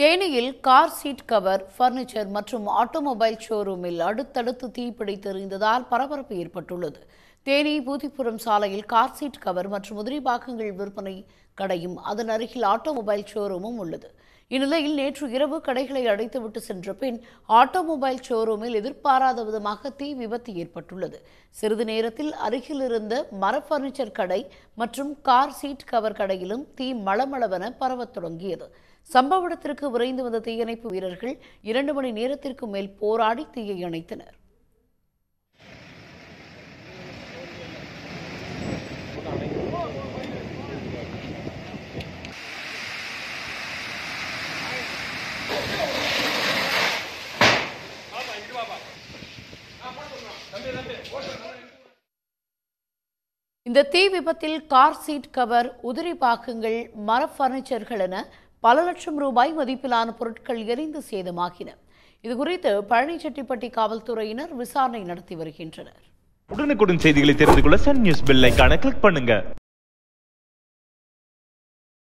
தேனியில் car seat cover furniture மற்றும் automobile ஷோரூமில் அடுத்தடுத்து தீப்பிடித்தெறிந்ததால் பரபரப்பு ஏற்பட்டுள்ளது. தேனி பூதிப்புரம் சாலையில் கார் சீட் கவர் மற்றும் உதிரி பாகங்கள் விற்பனை கடையும் அதன் அருகில் ஆட்டோமொபைல் ஷோரூமும் உள்ளது. இந்நிலையில் நேற்று இரவு கடைகளை அடைத்துவிட்டு சென்ற பின் ஆட்டோமொபைல் ஷோரூமில் எதிர்பாராத விதமாக தீ விபத்து ஏற்பட்டுள்ளது. சிறிது நேரத்தில் அருகில் இருந்த மர பர்னிச்சர் கடை மற்றும் கார் சீட் கவர் கடையிலும் தீ மளமளவென பரவத் தொடங்கியது. சம்பவ இடத்திற்கு விரைந்து வந்த தீயணைப்பு வீரர்கள் இரண்டு மணி நேரத்திற்கு மேல் போராடி தீயை அணைத்தனர். இந்த தீ விபத்தில் கார் சீட் கவர் உதிரி பாகங்கள் மர பர்னிச்சர்கள் என பல லட்சம் ரூபாய் மதிப்பிலான பொருட்கள் எரிந்து சேதமாகின. இதுகுறித்து பழனிச்செட்டிப்பட்டி காவல்துறையினர் விசாரணை நடத்தி வருகின்றனர். உடனுக்குடன் செய்திகளை தெரிந்து கொள்ள சன் நியூஸ் பெல் கிளிக் பண்ணுங்க.